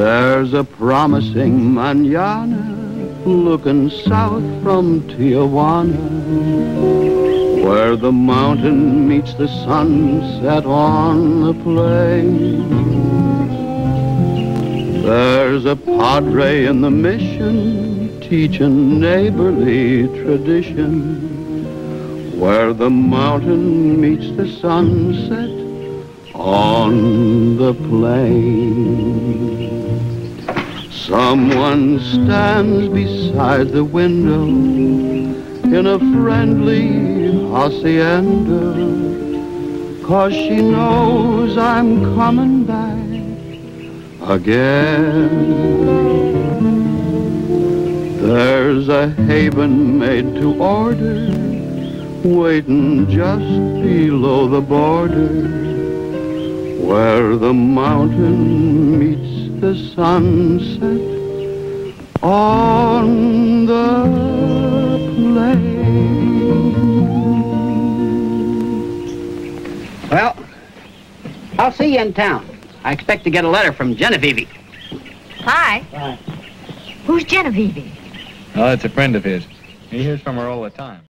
There's a promising manana looking south from Tijuana where the mountain meets the sunset on the plain. There's a padre in the mission teaching neighborly tradition where the mountain meets the sunset on the plain. Someone stands beside the window in a friendly hacienda. Cause she knows I'm coming back again. There's a haven made to order Waiting just below the border Where the mountain meets the sunset on the plain. Well, I'll see you in town. I expect to get a letter from Genevieve. Hi. Hi. Who's Genevieve? Oh, it's a friend of his. He hears from her all the time.